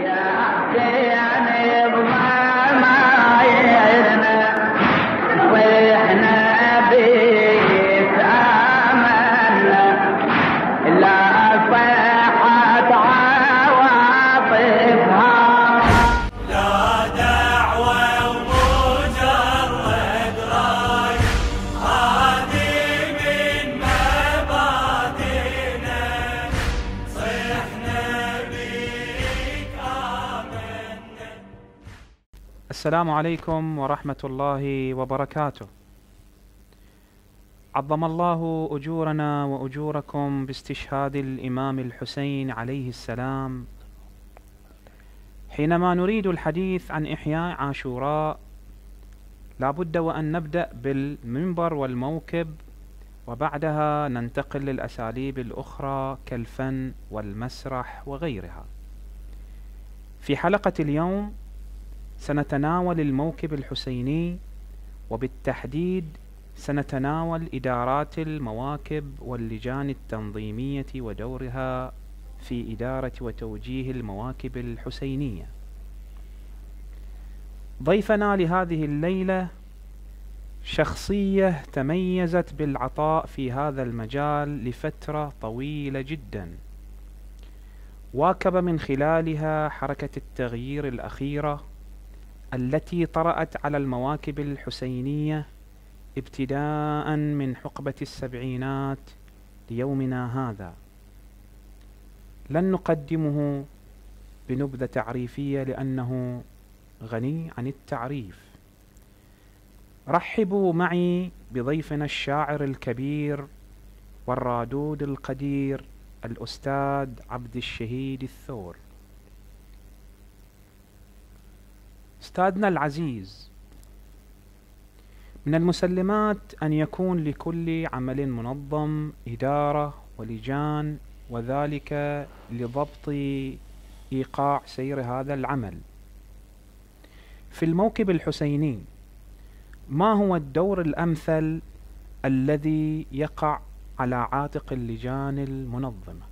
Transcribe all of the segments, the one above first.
Yeah. السلام عليكم ورحمة الله وبركاته. عظم الله أجورنا وأجوركم باستشهاد الإمام الحسين عليه السلام. حينما نريد الحديث عن إحياء عاشوراء لا بد وأن نبدأ بالمنبر والموكب وبعدها ننتقل للأساليب الأخرى كالفن والمسرح وغيرها. في حلقة اليوم سنتناول الموكب الحسيني وبالتحديد سنتناول إدارات المواكب واللجان التنظيمية ودورها في إدارة وتوجيه المواكب الحسينية. ضيفنا لهذه الليلة شخصية تميزت بالعطاء في هذا المجال لفترة طويلة جدا. واكب من خلالها حركة التغيير الأخيرة التي طرأت على المواكب الحسينية ابتداء من حقبة السبعينات ليومنا هذا. لن نقدمه بنبذة تعريفية لأنه غني عن التعريف. رحبوا معي بضيفنا الشاعر الكبير والرادود القدير الأستاذ عبد الشهيد الثور. أستاذنا العزيز من المسلمات أن يكون لكل عمل منظم إدارة ولجان وذلك لضبط إيقاع سير هذا العمل. في الموكب الحسيني ما هو الدور الأمثل الذي يقع على عاتق اللجان المنظمة؟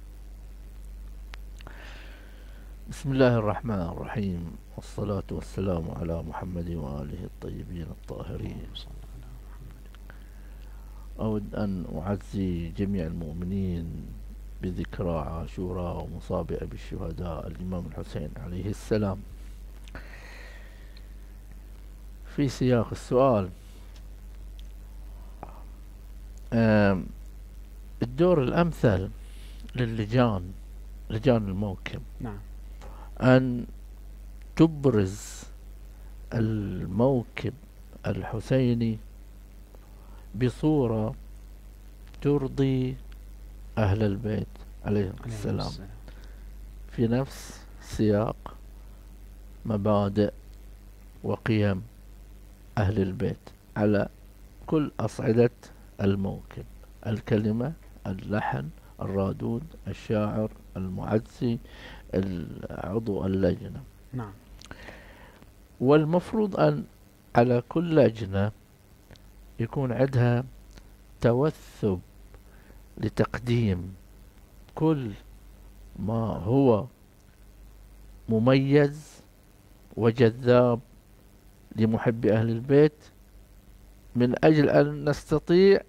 بسم الله الرحمن الرحيم. والصلاة والسلام على محمد وآله الطيبين الطاهرين. أود أن أعزي جميع المؤمنين بذكرى عاشوراء ومصابئ بالشهداء الإمام الحسين عليه السلام. في سياق السؤال الدور الأمثل للجان لجان الموكب. نعم. أن تبرز الموكب الحسيني بصورة ترضي أهل البيت عليهم السلام في نفس سياق مبادئ وقيم أهل البيت على كل أصعدة الموكب. الكلمة اللحن الرادود الشاعر المعزي عضو اللجنة. نعم. والمفروض أن على كل لجنة يكون عندها توثب لتقديم كل ما هو مميز وجذاب لمحبي أهل البيت من أجل أن نستطيع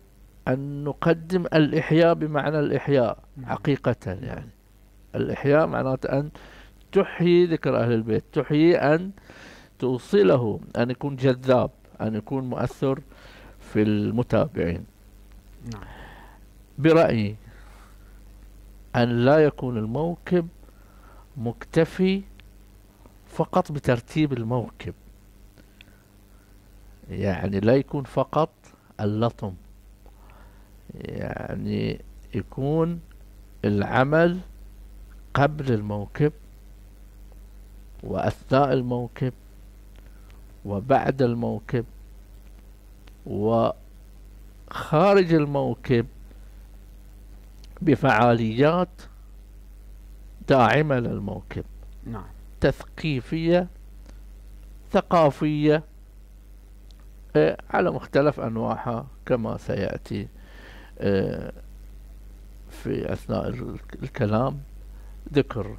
أن نقدم الإحياء بمعنى الإحياء نعم. حقيقة يعني. الإحياء معناته أن تحيي ذكر أهل البيت تحيي أن توصله أن يكون جذاب أن يكون مؤثر في المتابعين. نعم. برأيي أن لا يكون الموكب مكتفي فقط بترتيب الموكب. يعني لا يكون فقط اللطم. يعني يكون العمل قبل الموكب وأثناء الموكب وبعد الموكب وخارج الموكب بفعاليات داعمة للموكب. نعم. تثقيفية ثقافية آه، على مختلف أنواعها كما سيأتي آه، في أثناء الكلام. ذكر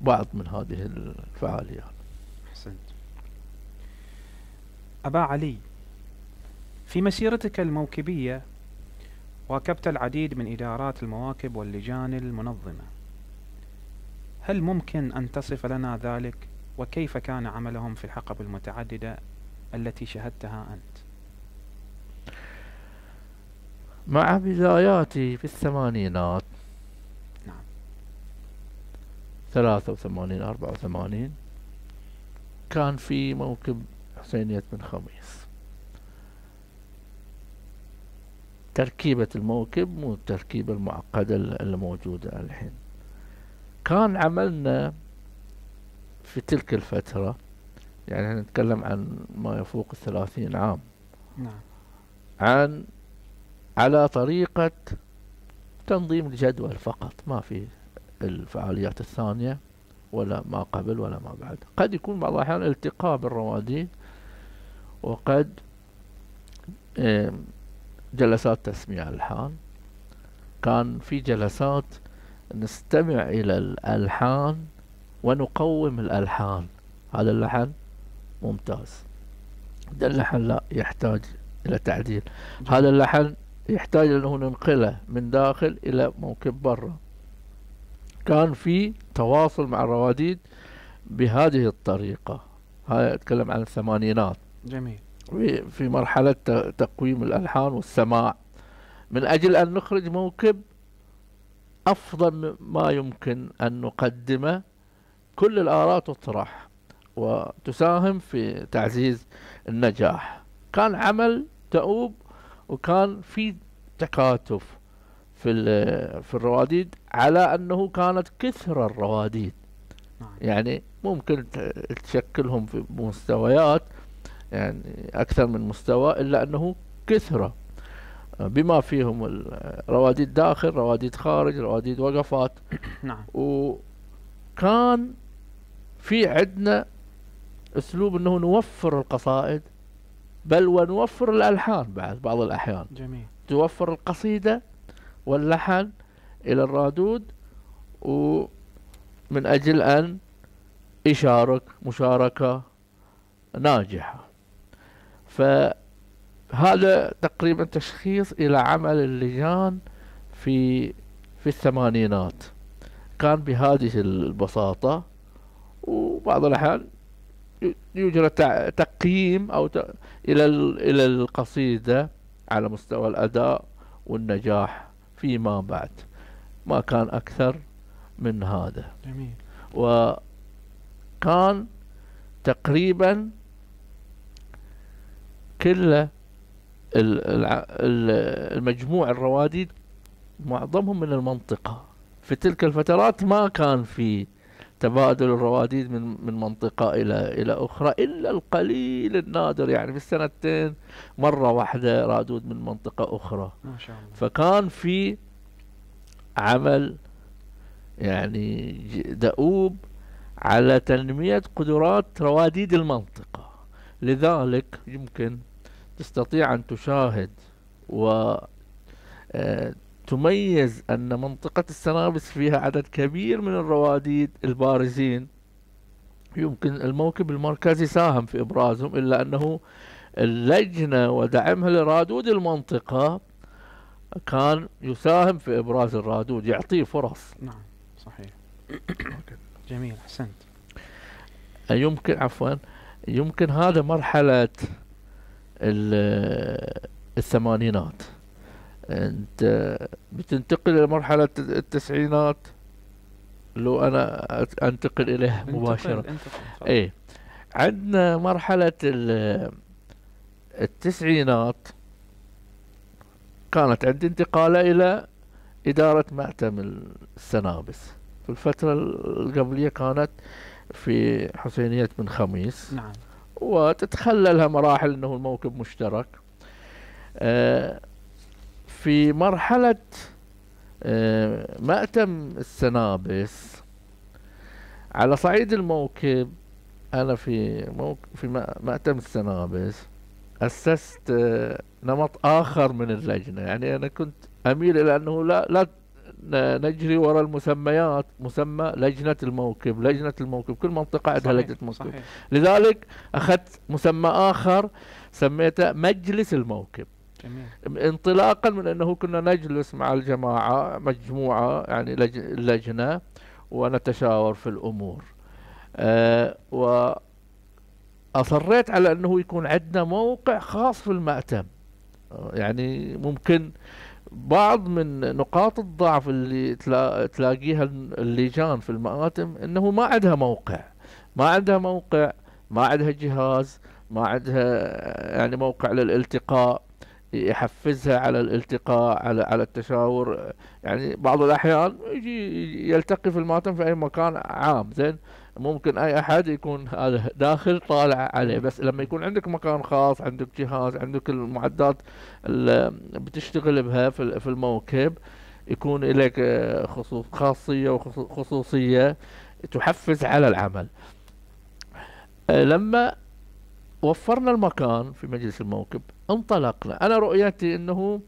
بعض من هذه الفعاليات. أحسنت. أبا علي في مسيرتك الموكبية واكبت العديد من إدارات المواكب واللجان المنظمة. هل ممكن أن تصف لنا ذلك؟ وكيف كان عملهم في الحقب المتعددة التي شهدتها أنت؟ مع بداياتي في الثمانينات ثلاثة وثمانين أربعة وثمانين. كان في موكب حسينية بن خميس. تركيبة الموكب مو التركيبة المعقدة اللي موجودة الحين. كان عملنا في تلك الفترة يعني نتكلم عن ما يفوق الثلاثين عام. نعم. عن على طريقة تنظيم الجدول فقط ما في الفعاليات الثانية ولا ما قبل ولا ما بعد. قد يكون بعض الأحيان التقاء بالرواديد وقد جلسات تسميع الألحان كان في جلسات نستمع إلى الألحان ونقوم الألحان. هذا اللحن ممتاز. ده اللحن لا يحتاج إلى تعديل. هذا اللحن يحتاج أنه ننقله من داخل إلى موكب برا. كان في تواصل مع الرواديد بهذه الطريقة. هاي أتكلم عن الثمانينات. جميل. في مرحلة تقويم الألحان والسماع. من أجل أن نخرج موكب أفضل ما يمكن أن نقدمه كل الآراء تطرح وتساهم في تعزيز النجاح. كان عمل دؤوب وكان في تكاتف. في في الرواديد على أنه كانت كثر الرواديد. نعم. يعني ممكن تشكلهم في مستويات يعني أكثر من مستوى إلا أنه كثره بما فيهم الرواديد داخل رواديد خارج رواديد وقفات. نعم. وكان في عندنا أسلوب أنه نوفر القصائد بل ونوفر الألحان بعد بعض الأحيان. جميل. توفر القصيدة واللحن إلى الرادود ومن أجل أن يشارك مشاركة ناجحة. فهذا تقريبا تشخيص إلى عمل اللجان في في الثمانينات. كان بهذه البساطة وبعض الأحيان يجرى تقييم أو إلى إلى القصيدة على مستوى الأداء والنجاح. فيما بعد. ما كان أكثر من هذا. جميل. وكان تقريبا كل المجموع الرواديد معظمهم من المنطقة. في تلك الفترات ما كان في تبادل الرواديد من من منطقة إلى إلى أخرى إلا القليل النادر. يعني في السنتين مرة واحدة رادود من منطقة أخرى. ما شاء الله. فكان في عمل يعني دؤوب على تنمية قدرات رواديد المنطقة. لذلك يمكن تستطيع أن تشاهد و آه، تميز أن منطقة السنابس فيها عدد كبير من الرواديد البارزين. يمكن الموكب المركزي ساهم في إبرازهم إلا أنه اللجنة ودعمها لرادود المنطقة كان يساهم في إبراز الرادود يعطيه فرص. نعم صحيح. جميل أحسنت. يمكن عفوا يمكن هذا مرحلة الثمانينات. أنت بتنتقل إلى مرحلة التسعينات. لو أنا أنتقل إليها مباشرة. إيه. عندنا مرحلة التسعينات. كانت عندي انتقالة إلى إدارة مأتم السنابس. في الفترة القبلية كانت في حسينية بن خميس. نعم. وتتخللها مراحل إنه الموكب مشترك. آه في مرحلة آه، مأتم السنابس. على صعيد الموكب أنا في موكب في مأتم السنابس. أسست آه، نمط آخر من اللجنة. يعني أنا كنت أميل إلى أنه لا لا نجري وراء المسميات مسمى لجنة الموكب لجنة الموكب. كل منطقة عندها لجنة موكب صحيح. لذلك أخذت مسمى آخر سميته مجلس الموكب. جميل. انطلاقا من أنه كنا نجلس مع الجماعة مجموعة يعني لج- لجنة ونتشاور في الأمور. أه وأصريت على أنه يكون عندنا موقع خاص في المأتم. آه، يعني ممكن بعض من نقاط الضعف اللي تلا- تلاقيها اللجان في المآتم أنه ما عندها موقع. ما عندها موقع ما عندها جهاز ما عندها يعني موقع للالتقاء. يحفزها على الالتقاء على على التشاور. يعني بعض الأحيان يجي يلتقي في الماتم في أي مكان عام زين؟ ممكن أي أحد يكون هذا داخل طالع عليه. بس لما يكون عندك مكان خاص عندك جهاز عندك المعدات اللي بتشتغل بها في ال- في الموكب يكون لك آه، خصوص خاصية وخصوصية تحفز على العمل. آه، لما وفرنا المكان في مجلس الموكب انطلقنا. أنا رؤيتي إنه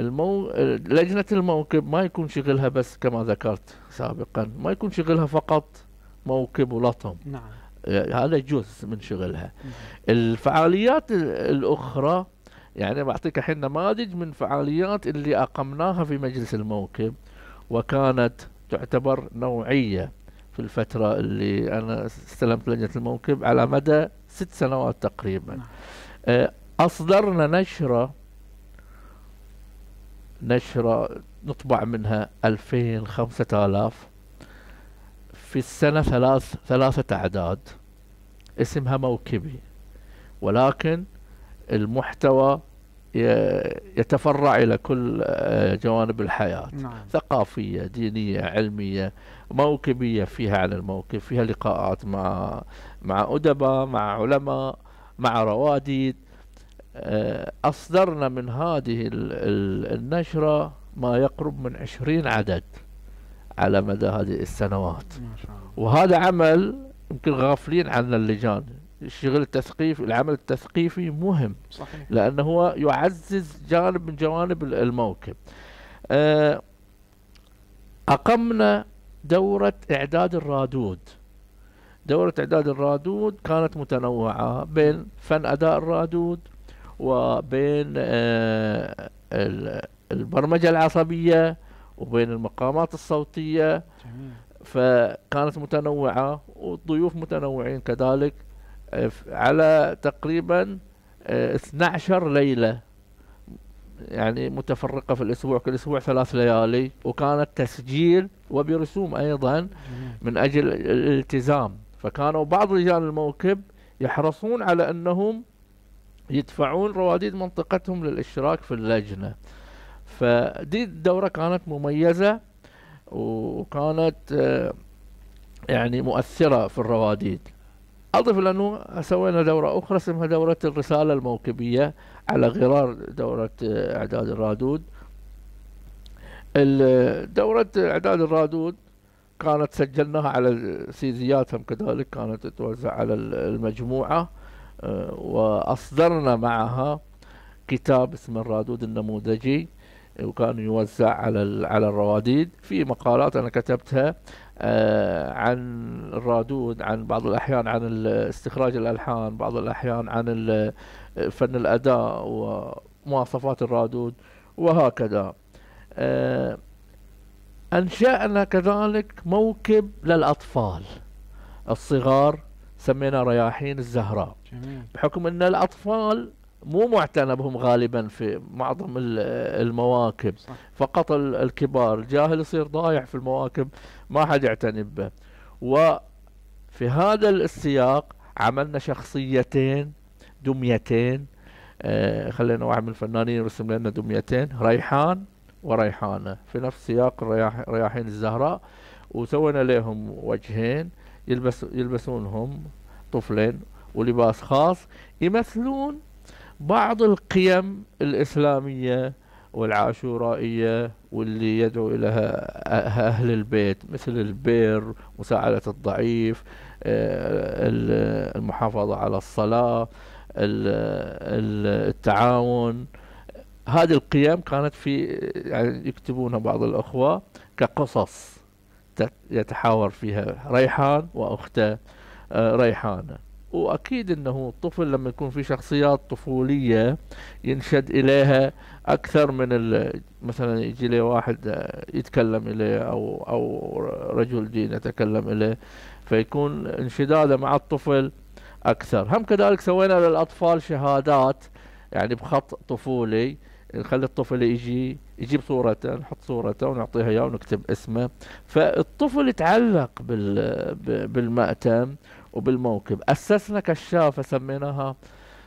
المو... لجنة الموكب ما يكون شغلها بس كما ذكرت سابقا ما يكون شغلها فقط موكب ولطم نعم. هذا جزء من شغلها. مم. الفعاليات ال- الأخرى يعني بعطيك الحين نماذج من فعاليات اللي أقمناها في مجلس الموكب وكانت تعتبر نوعية في الفترة اللي أنا استلمت لجنة الموكب على مدى ست سنوات تقريبا. نعم. آه، أصدرنا نشرة نشرة نطبع منها ألفين خمسة آلاف في السنة ثلاث ثلاثة أعداد. اسمها موكبي. ولكن المحتوى يتفرع إلى كل آه، جوانب الحياة. نعم. ثقافية دينية علمية موكبية فيها عن الموكب فيها لقاءات مع مع أدباء مع علماء مع رواديد. أصدرنا من هذه ال- ال- النشرة ما يقرب من عشرين عدد على مدى هذه السنوات. وهذا عمل يمكن غافلين عنه اللجان. الشغل التثقيفي العمل التثقيفي مهم صحيح. لأنه هو يعزز جانب من جوانب ال- الموكب. آه، أقمنا دورة إعداد الرادود. دورة إعداد الرادود كانت متنوعة بين فن أداء الرادود وبين آه، ال- البرمجة العصبية وبين المقامات الصوتية. جميل. فكانت متنوعة والضيوف متنوعين كذلك. آه، على تقريبا آه، 12 ليلة يعني متفرقة في الأسبوع كل أسبوع ثلاث ليالي. وكانت تسجيل وبرسوم أيضا من أجل ال- الالتزام. فكانوا بعض رجال الموكب يحرصون على أنهم يدفعون رواديد منطقتهم للاشتراك في اللجنة. فدي الدورة كانت مميزة وكانت آه، يعني مؤثرة في الرواديد. أضف لأنه سوينا دورة أخرى اسمها دورة الرسالة الموكبية على غرار دورة آه، إعداد الرادود. ال- دورة إعداد الرادود كانت سجلناها على سيدياتهم كذلك كانت توزع على ال- المجموعة. آه، وأصدرنا معها كتاب اسمه الرادود النموذجي وكان يوزع على على الرواديد. في مقالات أنا كتبتها آه، عن الرادود عن بعض الأحيان عن استخراج الألحان بعض الأحيان عن فن الأداء ومواصفات الرادود وهكذا. آه، أنشأنا كذلك موكب للأطفال. الصغار سمينا رياحين الزهراء. بحكم أن الأطفال مو معتنى بهم غالبا في معظم ال- المواكب صح. فقط ال- الكبار. الجاهل يصير ضايع في المواكب ما حد يعتني به. وفي هذا السياق عملنا شخصيتين دميتين. آه خلينا واحد من الفنانين يرسم لنا دميتين ريحان وريحانة. في نفس سياق رياحين الزهراء. وسوينا لهم وجهين يلبس يلبسونهم طفلين. ولباس خاص يمثلون بعض القيم الإسلامية والعاشورائية واللي يدعو إليها أه- أهل البيت مثل البر مساعدة الضعيف آه، ال- المحافظة على الصلاة ال- ال- التعاون. هذه القيم كانت في يعني يكتبونها بعض الأخوة كقصص يتحاور فيها ريحان وأخته آه، ريحانة. وأكيد أنه الطفل لما يكون في شخصيات طفولية ينشد إليها أكثر من مثلا يجي لي واحد يتكلم إليه أو أو رجل دين يتكلم إليه فيكون انشداده مع الطفل أكثر. هم كذلك سوينا للأطفال شهادات يعني بخط طفولي نخلي الطفل يجي يجيب صورته نحط صورته ونعطيها إياه ونكتب اسمه. فالطفل يتعلق بالمأتم وبالموكب. أسسنا كشافة سميناها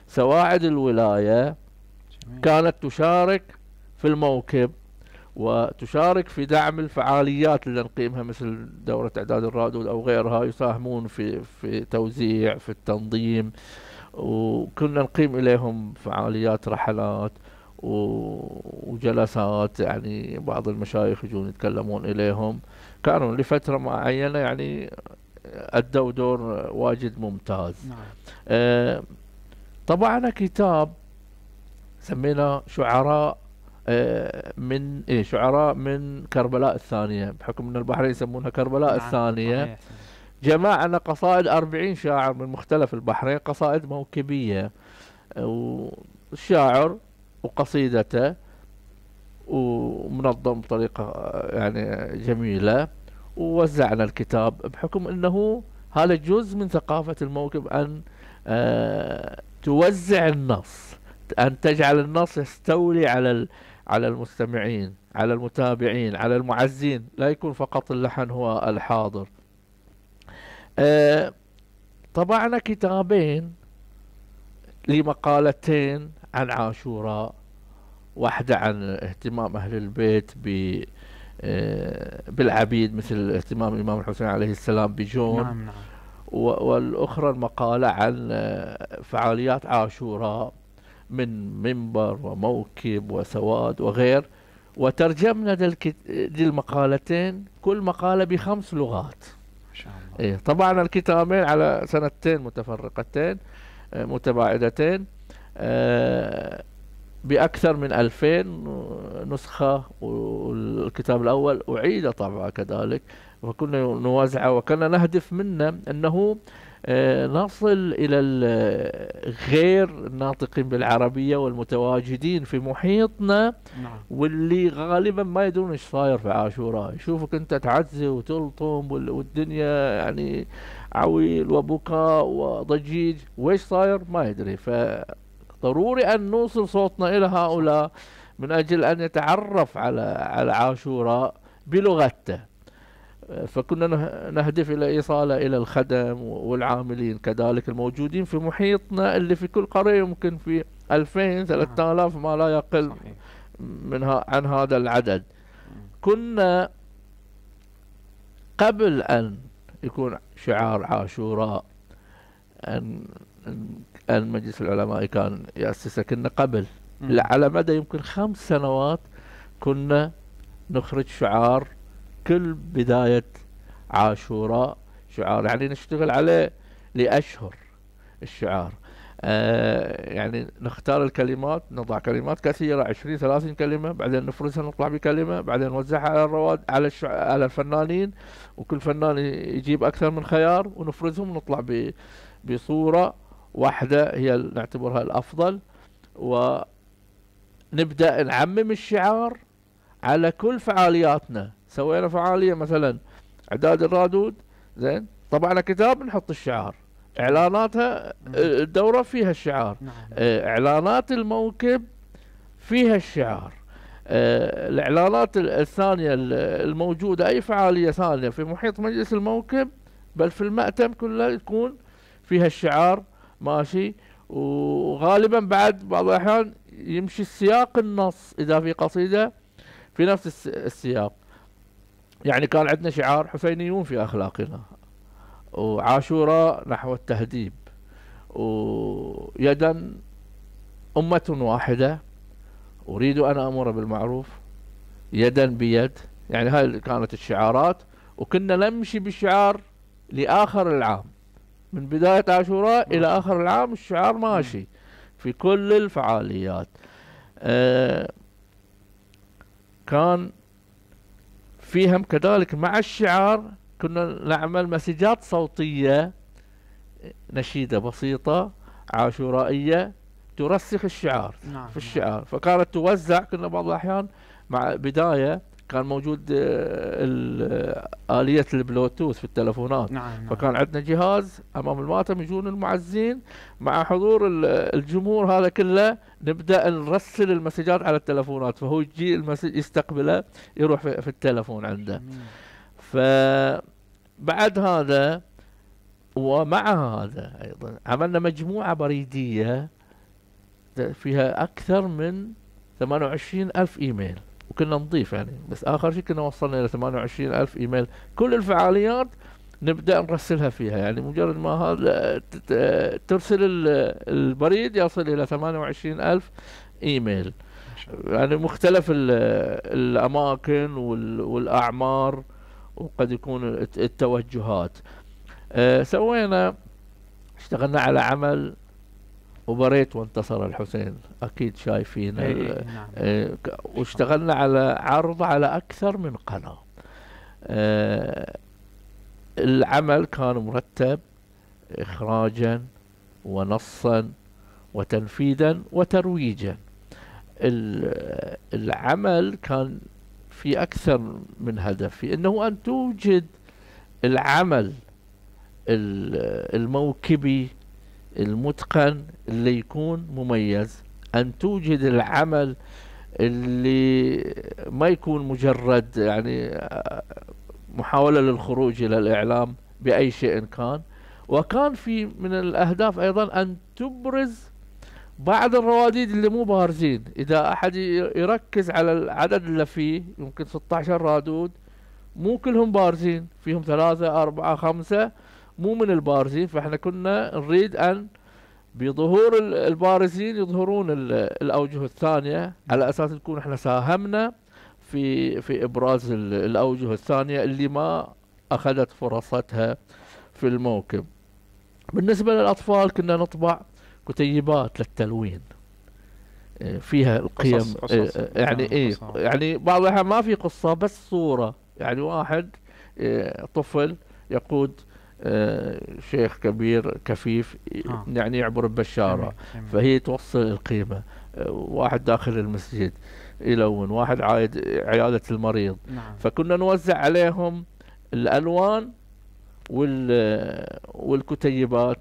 سواعد الولاية. جميل. كانت تشارك في الموكب وتشارك في دعم الفعاليات اللي نقيمها مثل دورة إعداد الرادود أو غيرها يساهمون في في توزيع في التنظيم. وكنا نقيم إليهم فعاليات رحلات وجلسات يعني بعض المشايخ يجون يتكلمون إليهم. كانوا لفترة معينة يعني أدوا دور واجد ممتاز. نعم. آه، طبعنا كتاب سميناه شعراء آه، من إيه شعراء من كربلاء الثانية بحكم أن البحرين يسمونها كربلاء نعم، الثانية. صحيح. جمعنا قصائد أربعين شاعر من مختلف البحرين قصائد موكبية والشاعر وقصيدته ومنظم بطريقة آه، يعني جميلة. ووزعنا الكتاب بحكم أنه هذا جزء من ثقافة الموكب أن آه، توزع النص أن تجعل النص يستولي على على المستمعين على المتابعين على المعزين لا يكون فقط اللحن هو الحاضر. آه، طبعنا كتابين لمقالتين عن عاشوراء واحدة عن اهتمام أهل البيت ب بالعبيد مثل اهتمام الإمام الحسين عليه السلام بجون. نعم نعم. والأخرى المقالة عن فعاليات عاشوراء من منبر وموكب وسواد وغير. وترجمنا دي, المقالتين كل مقالة بخمس لغات. شاء الله. إيه طبعا الكتابين على سنتين متفرقتين متباعدتين. آه، بأكثر من ألفين نسخة والكتاب الأول. أعيد طبعا كذلك. وكنا نوزعه وكنا نهدف منه أنه آه، نصل إلى غير الناطقين بالعربية والمتواجدين في محيطنا نعم. واللي غالبا ما يدرون إيش صاير في عاشوراء. يشوفك أنت تعزي وتلطم وال- والدنيا يعني عويل وبكاء وضجيج. وإيش صاير؟ ما يدري. فضروري أن نوصل صوتنا إلى هؤلاء من أجل أن يتعرف على على عاشوراء بلغته. فكنا نه- نهدف إلى إيصاله إلى الخدم والعاملين كذلك الموجودين في محيطنا اللي في كل قرية يمكن في 2000 3000 ما لا يقل من عن هذا العدد. كنا قبل أن يكون شعار عاشوراء أن أن- أن مجلس العلماء كان يأسسه كنا قبل. على مدى يمكن خمس سنوات كنا نخرج شعار كل بداية عاشوراء شعار يعني نشتغل عليه لأشهر الشعار. آه يعني نختار الكلمات نضع كلمات كثيرة 20 30 كلمة بعدين نفرزها نطلع بكلمة بعدين نوزعها على الرواد على الشع... على الفنانين وكل فنان يجيب أكثر من خيار ونفرزهم ونطلع ب... بصورة واحدة هي نعتبرها الأفضل. ونبدأ نعمم الشعار على كل فعالياتنا. سوينا فعالية مثلا إعداد الرادود زين؟ طبعنا كتاب نحط الشعار. إعلاناتها مم. الدورة فيها الشعار. نعم. آه، إعلانات الموكب فيها الشعار. آه، الإعلانات ال- الثانية ال- الموجودة أي فعالية ثانية في محيط مجلس الموكب بل في المأتم كله يكون فيها الشعار. ماشي. وغالبا بعد بعض الأحيان يمشي السياق النص إذا في قصيدة في نفس الس- السياق. يعني كان عندنا شعار حسينيون في أخلاقنا. وعاشوراء نحو التهذيب ويدا أمة واحدة. أريد أن أمر بالمعروف. يدا بيد. يعني هاي كانت الشعارات. وكنا نمشي بالشعار لآخر العام. من بداية عاشوراء إلى آخر العام الشعار ماشي في كل الفعاليات. آه كان فيهم كذلك مع الشعار كنا نعمل مسجات صوتية نشيدة بسيطة عاشورائية ترسخ الشعار نعم في الشعار. فكانت توزع كنا بعض الأحيان مع بداية كان موجود آه، ال- آلية البلوتوث في التلفونات نعم نعم. فكان عندنا جهاز أمام الماتم يجون المعزين مع حضور ال- الجمهور هذا كله نبدأ نرسل المسجات على التلفونات فهو يجي المسج يستقبله يروح في, التلفون عنده جميل. فبعد هذا ومع هذا أيضا عملنا مجموعة بريدية فيها أكثر من 28 ألف إيميل وكنا نضيف يعني. بس آخر شيء كنا وصلنا إلى 28 ألف إيميل. كل الفعاليات نبدأ نرسلها فيها. يعني مجرد ما هذا ترسل ال- البريد يصل إلى 28 ألف إيميل. يعني مختلف ال- الأماكن وال- والأعمار وقد يكون الت- التوجهات. آه، سوينا اشتغلنا على عمل وبريت وانتصر الحسين. أكيد شايفين إيه، إيه، نعم. آه، ك- واشتغلنا على عرض على أكثر من قناة. آه، العمل كان مرتب إخراجا ونصا وتنفيذا وترويجا. ال- العمل كان في أكثر من هدف في أنه أن توجد العمل ال- الموكبي المتقن اللي يكون مميز أن توجد العمل اللي ما يكون مجرد يعني محاولة للخروج إلى الإعلام بأي شيء كان. وكان في من الأهداف أيضا أن تبرز بعض الرواديد اللي مو بارزين. إذا أحد يركز على العدد اللي فيه يمكن 16 رادود مو كلهم بارزين. فيهم ثلاثة أربعة خمسة. مو من البارزين فإحنا كنا نريد أن بظهور ال- البارزين يظهرون ال- الأوجه الثانية على أساس نكون إحنا ساهمنا في في إبراز ال- الأوجه الثانية اللي ما أخذت فرصتها في الموكب بالنسبة للأطفال كنا نطبع كتيبات للتلوين إيه، فيها القيم قصص- قصص. إيه، يعني إيه. يعني بعض الأحيان ما في قصة بس صورة يعني واحد إيه، طفل يقود شيخ كبير كفيف آه. يعني يعبر جميل. فهي توصل القيمة. آه، واحد داخل المسجد يلون واحد عايد عيادة المريض. نعم. فكنا نوزع عليهم الألوان وال والكتيبات.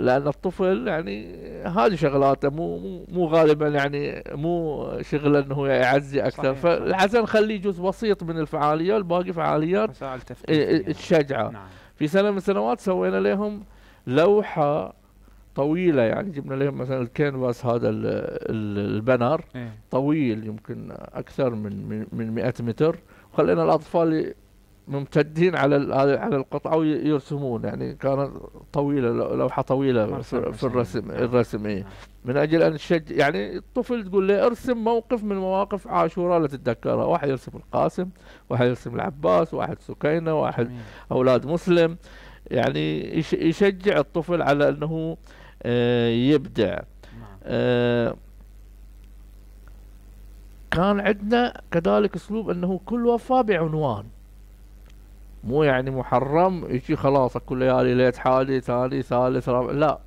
لأن الطفل يعني هذه شغلاته مو مو غالبا يعني مو شغله إنه يعزي أكثر. فالحسن نخليه جزء بسيط من الفعاليه والباقي فعاليات تشجعه نعم. في سنة من السنوات سوينا لهم لوحة طويلة يعني جبنا لهم مثلا الكانفاس هذا ال- ال- البنر إيه. طويل يمكن أكثر من من- من 100 متر وخلينا الأطفال ممتدين على على القطعة ويرسمون يعني كانت طويلة لو- لوحة طويلة مرسم في. الرسم. الرسم إيه نعم. من أجل أن تشجع يعني الطفل تقول له ارسم موقف من مواقف عاشوراء لا تتذكرها واحد يرسم القاسم واحد يرسم العباس واحد سكينة واحد. أولاد مسلم يعني يش- يشجع الطفل على أنه آه، يبدع نعم آه، كان عندنا كذلك أسلوب أنه كل وفاة بعنوان مو يعني محرم يجي خلاص كل ليالي ليلة حادي ثاني ثالث رابع لا.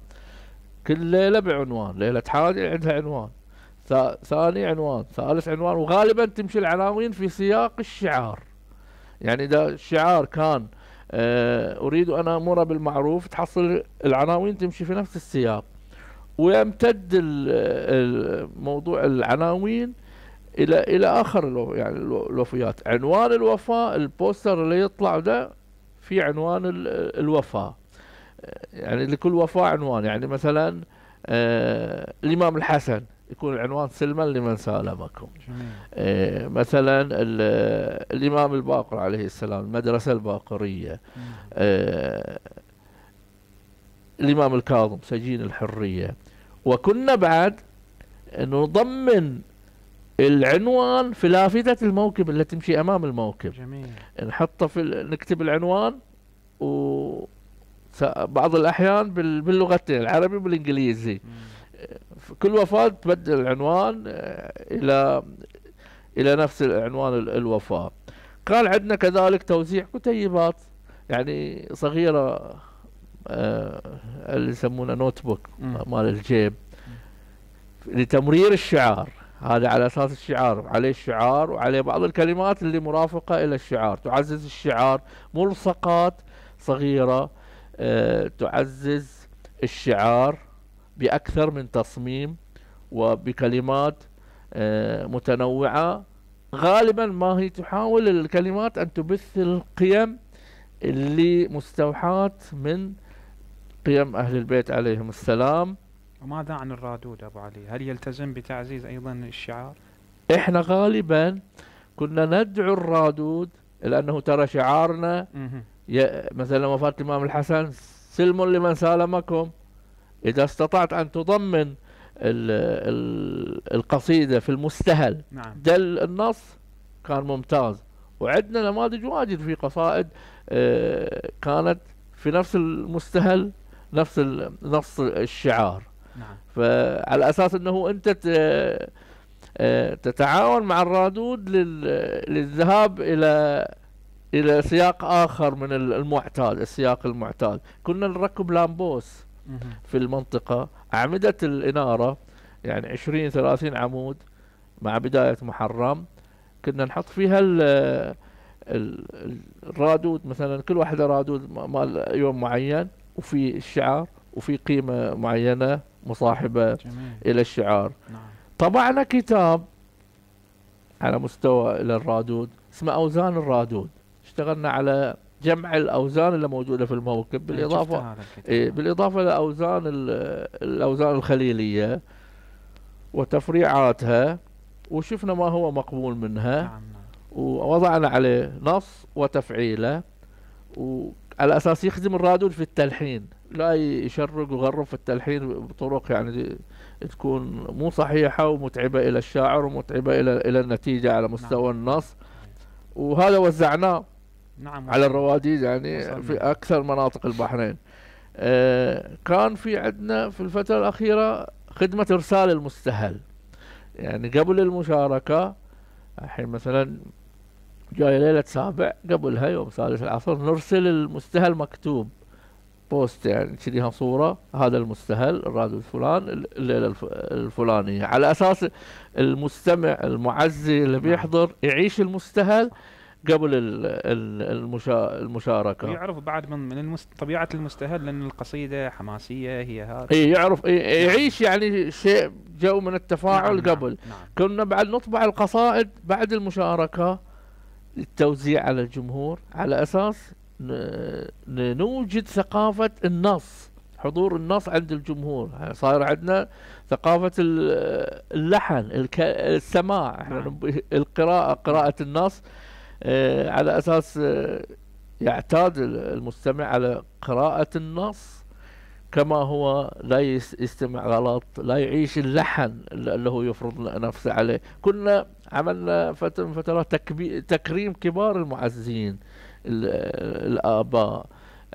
كل ليلة بعنوان ليلة حادي عندها عنوان ثا- ثاني عنوان ثالث عنوان وغالبا تمشي العناوين في سياق الشعار. يعني إذا الشعار كان آه، أريد أن آمر بالمعروف تحصل العناوين تمشي في نفس السياق. ويمتد موضوع العناوين إلى إلى آخر الو- يعني الو- الوفيات. عنوان الوفاة البوستر اللي يطلع ده في عنوان ال- الوفاة. آه، يعني لكل وفاة عنوان. يعني مثلا آه الإمام الحسن يكون العنوان سلما لمن سألمكم. آه، مثلا ال- الإمام الباقر عليه السلام المدرسة الباقرية. مم. آه، الإمام الكاظم سجين الحرية. وكنا بعد نضمن العنوان في لافتة الموكب اللي تمشي أمام الموكب. جميل. نحطه في نكتب العنوان و بعض الأحيان بال- باللغتين العربي والإنجليزي. مم. كل وفاة تبدل العنوان آه، إلى إلى نفس العنوان ال- الوفاة. كان عندنا كذلك توزيع كتيبات يعني صغيرة آه، اللي يسمونه notebook. مال الجيب لتمرير الشعار. هذا على أساس الشعار عليه الشعار وعليه بعض الكلمات اللي مرافقة إلى الشعار. تعزز الشعار ملصقات صغيرة آه، تعزز الشعار بأكثر من تصميم وبكلمات آه، متنوعة. غالبا ما هي تحاول الكلمات أن تبث القيم اللي مستوحاة من قيم أهل البيت عليهم السلام. وماذا عن الرادود أبو علي؟ هل يلتزم بتعزيز أيضا الشعار؟ إحنا غالبا كنا ندعو الرادود لأنه ترى شعارنا مثلا وفاة الإمام الحسن سلم لمن سالمكم. إذا استطعت أن تضمن ال ال القصيدة في المستهل نعم. دل النص كان ممتاز. وعندنا نماذج واجد في قصائد آه، كانت في نفس المستهل نفس نص الشعار. نعم. فعلى أساس إنه أنت آه، تتعاون مع الرادود لل- للذهاب إلى إلى سياق آخر من ال- المعتاد السياق المعتاد. كنا نركب لامبوس. في المنطقة أعمدة الإنارة يعني 20 30 عمود مع بداية محرم. كنا نحط فيها ال ال- الرادود مثلا كل واحدة رادود مال يوم معين وفي الشعار وفي قيمة معينة. مصاحبة جميل. إلى الشعار. نعم. طبعنا كتاب على مستوى إلى الرادود اسمه أوزان الرادود. اشتغلنا على جمع الأوزان اللي موجودة في الموكب الكتاب. إيه بالإضافة لأوزان ال- الأوزان الخليلية وتفريعاتها وشفنا ما هو مقبول منها. نعم نعم. ووضعنا عليه نص وتفعيله وعلى أساس يخدم الرادود في التلحين. لا يشرق ويغرب في التلحين بطرق يعني تكون مو صحيحة ومتعبة إلى الشاعر ومتعبة إلى إلى النتيجة على مستوى النص. وهذا وزعناه نعم. على الرواديد يعني وصلنا. في أكثر مناطق البحرين. آه، كان في عندنا في الفترة الأخيرة خدمة إرسال المستهل. يعني قبل المشاركة الحين مثلا جاي ليلة سابع قبلها يوم ثالث العصر نرسل المستهل مكتوب. بوست يعني كذيها صورة هذا المستهل الرادود الفلان الليلة الف- الفلانية. على أساس المستمع المعزي اللي بيحضر يعيش المستهل قبل ال- ال- المشا... المشاركة. ويعرف بعد من من المست... طبيعة المستهل لأن القصيدة حماسية هي هذا إي يعرف إيه يعيش يعني شيء جو من التفاعل نعم، نعم، قبل. نعم. كنا بعد نطبع القصائد بعد المشاركة للتوزيع على الجمهور على ن- نوجد ثقافة النص حضور النص عند الجمهور. يعني صاير عندنا ثقافة ال- اللحن السماع. نعم. القراءة قراءة النص آه، على أساس آه، يعتاد ال- المستمع على قراءة النص كما هو لا يس- يستمع غلط لا يعيش اللحن اللي هو يفرض نفسه عليه. كنا عملنا فترة من فترات تكريم كبار المعزين ال- الآباء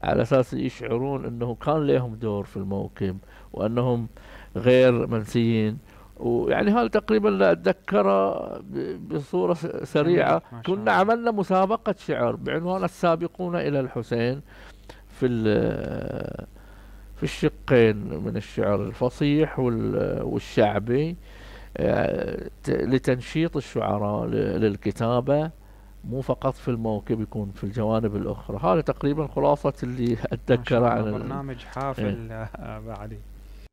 على أساس يشعرون أنه كان لهم دور في الموكب وأنهم غير منسيين. ويعني هذا تقريبا لا أتذكره ب- بصورة س- سريعة. جميل، ما شاء كنا. عملنا مسابقة شعر بعنوان السابقون إلى الحسين في في الشقين من الشعر الفصيح وال- والشعبي آه، لتنشيط الشعراء ل- للكتابة. مو فقط في الموكب يكون في الجوانب الأخرى. هذا تقريبا خلاصة اللي أتذكره عن برنامج حافل إيه. أبا علي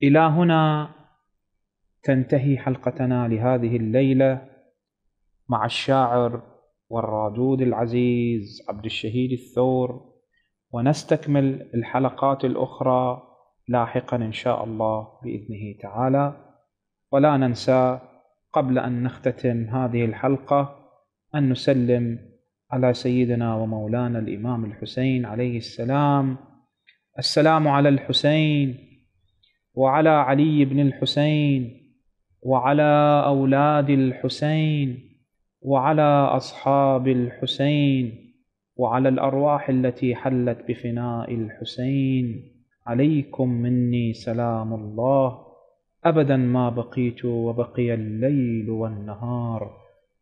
إلى هنا تنتهي حلقتنا لهذه الليلة مع الشاعر والرادود العزيز عبد الشهيد الثور. ونستكمل الحلقات الأخرى لاحقا إن شاء الله بإذنه تعالى. ولا ننسى قبل أن نختتم هذه الحلقة أن نسلم على سيدنا ومولانا الإمام الحسين عليه السلام. السلام على الحسين وعلى علي بن الحسين وعلى أولاد الحسين وعلى أصحاب الحسين وعلى الأرواح التي حلت بفناء الحسين. عليكم مني سلام الله. أبدا ما بقيت وبقي الليل والنهار.